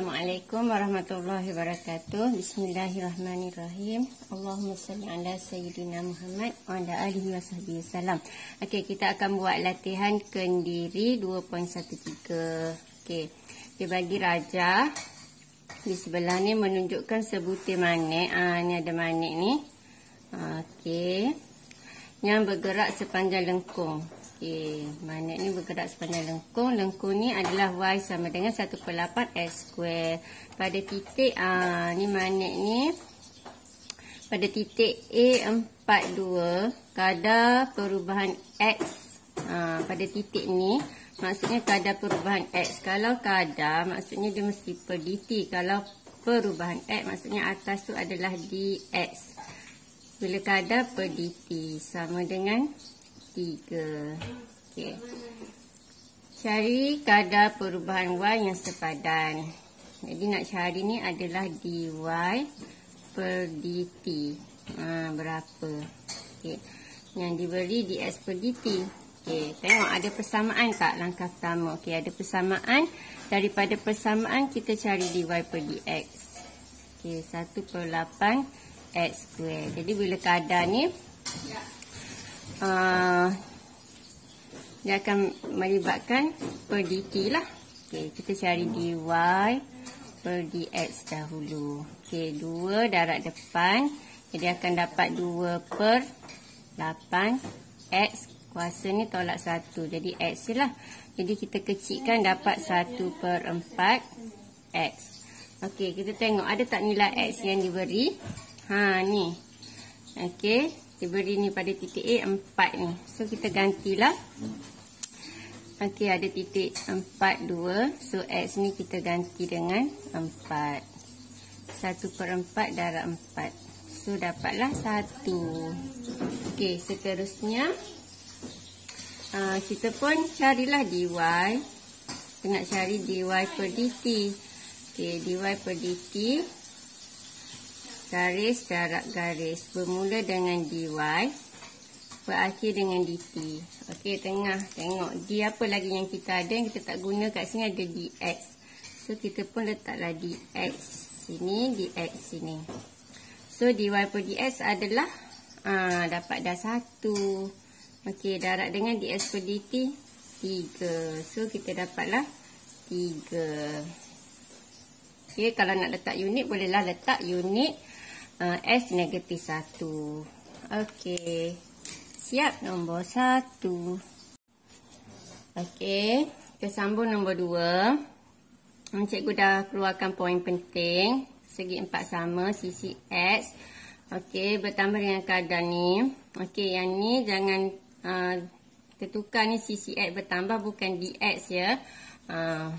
Assalamualaikum warahmatullahi wabarakatuh. Bismillahirrahmanirrahim. Allahumma salli ala sayyidina Muhammad wa ala alihi wasahbihi wasallam. Okey, kita akan buat latihan kendiri 2.13. Okey. Dia bagi raja di sebelah ni menunjukkan sebutir manik. Ah, ni ada manik ni. Okey. Yang bergerak sepanjang lengkung. Okey, manik ni bergerak sepanjang lengkung. Lengkung ni adalah Y sama dengan 1 per 8 S square. Pada titik, aa, ni manik ni. Pada titik A42, kadar perubahan X. Aa, pada titik ni, maksudnya kadar perubahan X. Kalau kadar, maksudnya dia mesti per DT. Kalau perubahan X, maksudnya atas tu adalah DX. Bila kadar per DT sama dengan tiga. Okey. Cari kadar perubahan Y yang sepadan. Jadi nak cari ni adalah dy per dt. Ha, berapa? Okey. Yang diberi dx per dt. Okey, tengok ada persamaan tak langkah pertama? Okey, ada persamaan. Daripada persamaan kita cari dy per dx. Okey, 1 per 8 x square. Jadi bila kadar ni uh, dia akan melibatkan per dt lah. Okay, kita cari dy per dx dahulu. Okay, 2 darab depan. Jadi akan dapat 2 per 8 x kuasa ni tolak 1. Jadi x je lah. Jadi kita kecilkan dapat 1 per 4 x. Okey, kita tengok ada tak nilai x yang diberi. Ha, ni. Okey. Beri ni pada titik A 4 ni. So kita gantilah. Okey ada titik 4 2. So X ni kita ganti dengan 4. 1 per 4 darab 4. So dapatlah 1. Okey seterusnya. Uh, kita pun carilah dy. Kita nak cari dy per dt. Okey dy per dt garis darab garis. Bermula dengan dy berakhir dengan dt okey tengah tengok. D apa lagi yang kita ada yang kita tak guna kat sini ada dx so kita pun letaklah dx sini dx sini. So dy per dx adalah aa, ah, dapat dah satu. Okey darab dengan dx per dt 3 so kita dapatlah 3 Okay, kalau nak letak unit, bolehlah letak unit uh, S negatif 1. Okey. Siap nombor 1. Okey. Kita sambung nombor 2. Cikgu dah keluarkan poin penting. Segi 4 sama. Sisi X. Okey. Bertambah dengan kadar ni. Okey. Yang ni jangan uh, tertukar ni sisi X bertambah. Bukan DX ya. Uh,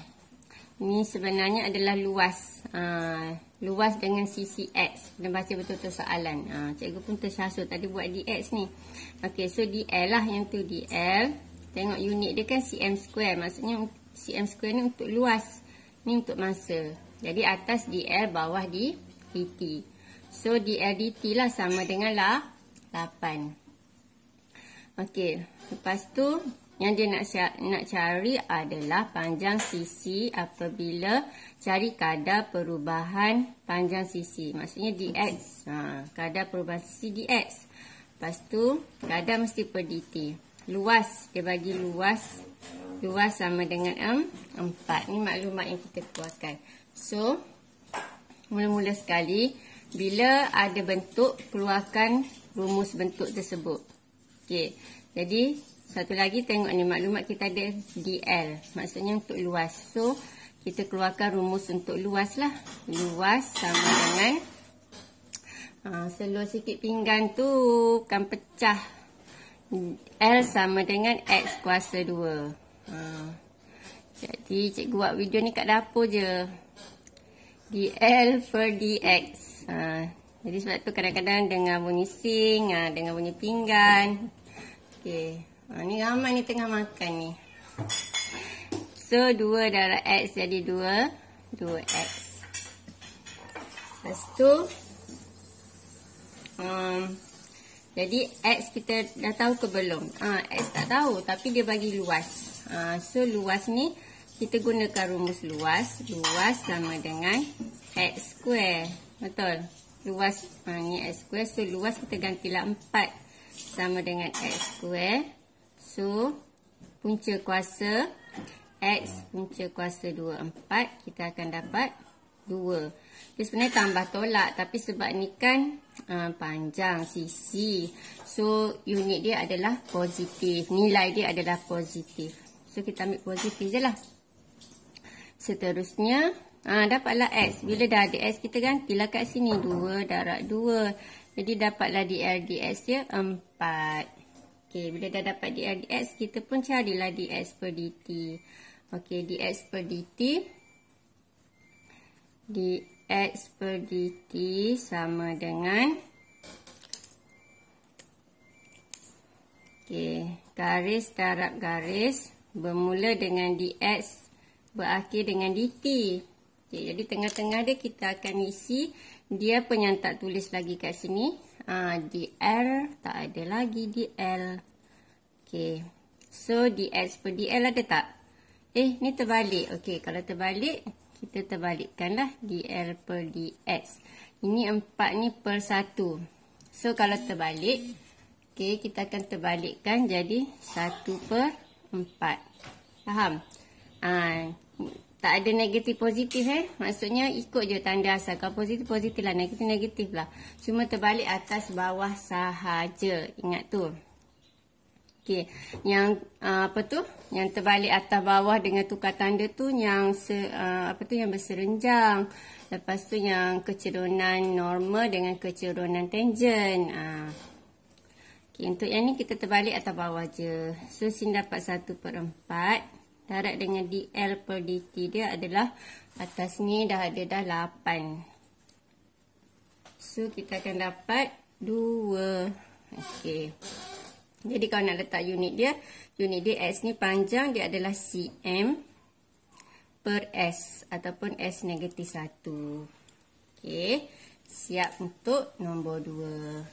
ni sebenarnya adalah luas. Uh, luas dengan sisi X. Kena baca betul-betul soalan. Ha, cikgu pun tersyasut tadi buat DX ni. Okey, so DL lah yang tu DL. Tengok unit dia kan cm square. Maksudnya cm square ni untuk luas. Ni untuk masa. Jadi atas DL, bawah di DT. So DL DT lah sama dengan lah 8. Okey, lepas tu yang dia nak nak cari adalah panjang sisi apabila cari kadar perubahan panjang sisi. Maksudnya dx. Ha, kadar perubahan sisi dx. Lepas tu kadar mesti per dt. Luas dia bagi luas luas sama dengan m 4. Ni maklumat yang kita keluarkan. So mula-mula sekali bila ada bentuk keluarkan rumus bentuk tersebut. Okey. Jadi satu lagi tengok ni maklumat kita ada DL. Maksudnya untuk luas. So, kita keluarkan rumus untuk luas lah. Luas sama dengan ha, seluar sikit pinggan tu kan pecah. L sama dengan X kuasa 2. Ha. Jadi, cikgu buat video ni kat dapur je. DL per DX. Ha. Jadi, sebab tu kadang-kadang dengan bunyi sing, ha, dengan bunyi pinggan. Okay. Ha, ni ramai ni tengah makan ni. So, 2 darab X jadi 2. 2X. Lepas tu. Um, jadi, X kita dah tahu ke belum? Ha, X tak tahu. Tapi dia bagi luas. Ha, so, luas ni kita gunakan rumus luas. Luas sama dengan X square. Betul? Luas ha, ni X square. So, luas kita gantilah 4 sama dengan X square. So, punca kuasa X punca kuasa 2, 4. Kita akan dapat 2. Dia sebenarnya tambah tolak. Tapi sebab ni kan uh, panjang sisi. So, unit dia adalah positif. Nilai dia adalah positif. So, kita ambil positif je lah. Seterusnya, uh, dapatlah X. Bila dah ada X, kita gantilah kat sini. 2 darab 2. Jadi, dapatlah dr dx dia 4. Okay, bila dah dapat dr dx, kita pun carilah dx per dt. Okey, dx per dt. dx per dt sama dengan Okey, garis darab garis bermula dengan dx berakhir dengan dt. Okey, jadi tengah-tengah dia kita akan isi dia pun yang tak tulis lagi kat sini. Ah, dl tak ada lagi dl. Okey. So dx per dl ada tak? Eh, ni terbalik. Okey, kalau terbalik, kita terbalikkanlah dl per dx. Ini 4 ni per 1. So, kalau terbalik, okey, kita akan terbalikkan jadi 1 per 4. Faham? Ha, tak ada negatif positif eh. Maksudnya ikut je tanda asal. Kalau positif, positif lah. Negatif, negatif lah. Cuma terbalik atas bawah sahaja. Ingat tu. Okey, yang uh, apa tu? Yang terbalik atas bawah dengan tukar tanda tu yang se, uh, apa tu yang berserenjang. Lepas tu yang kecerunan normal dengan kecerunan tangent. Uh. Okey, untuk yang ni kita terbalik atas bawah je. So sini dapat 1 per 4. Darat dengan dl per dt dia adalah atas ni dah ada dah 8. So kita akan dapat 2. Okey. Jadi kalau nak letak unit dia, unit dia S ni panjang dia adalah cm per S ataupun S negatif 1. Okey, siap untuk nombor 2.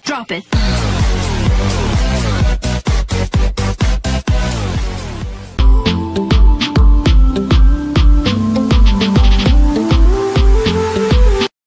Drop it.